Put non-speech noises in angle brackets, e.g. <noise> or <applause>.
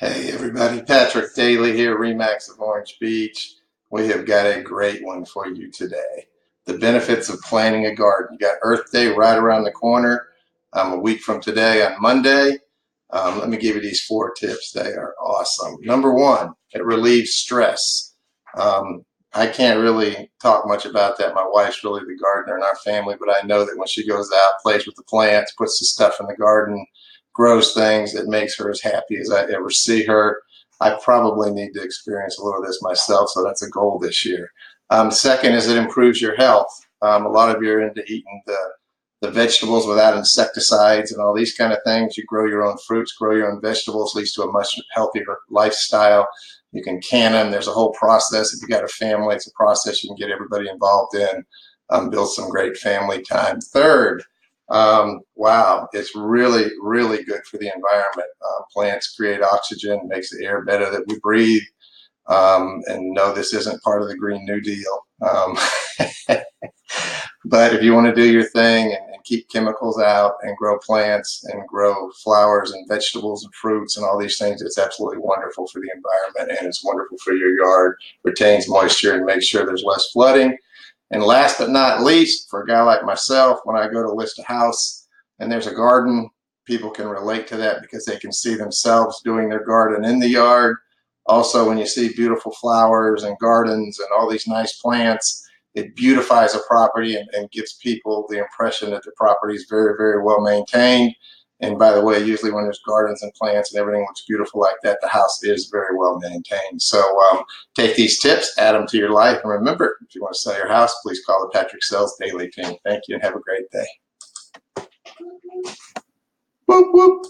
Hey everybody, Patrick Daily here, Remax of Orange Beach. We have got a great one for you today. The benefits of planting a garden. You got Earth Day right around the corner, um, a week from today on Monday. Um, let me give you these four tips. They are awesome. Number one, it relieves stress. Um, I can't really talk much about that. My wife's really the gardener in our family, but I know that when she goes out, plays with the plants, puts the stuff in the garden, grows things, it makes her as happy as I ever see her. I probably need to experience a little of this myself, so that's a goal this year. Um, second is it improves your health. Um, a lot of you are into eating the, the vegetables without insecticides and all these kind of things. You grow your own fruits, grow your own vegetables, leads to a much healthier lifestyle. You can can them. There's a whole process. If you got a family, it's a process you can get everybody involved in. Um, build some great family time. Third, um, wow, it's really, really good for the environment. Uh, plants create oxygen, makes the air better that we breathe. Um, and no, this isn't part of the Green New Deal. Um, <laughs> but if you want to do your thing and, and, keep chemicals out and grow plants and grow flowers and vegetables and fruits and all these things, it's absolutely wonderful for the environment and it's wonderful for your yard. Retains moisture and makes sure there's less flooding and last but not least, for a guy like myself, when I go to list a house and there's a garden, people can relate to that because they can see themselves doing their garden in the yard. Also, when you see beautiful flowers and gardens and all these nice plants, it beautifies a property and, and gives people the impression that the property is very, very well maintained. And by the way, usually when there's gardens and plants and everything looks beautiful like that, the house is very well maintained. So um, take these tips, add them to your life, and remember, if you want to sell your house, please call the Patrick Sales Daily team. Thank you and have a great day. Whoop, whoop.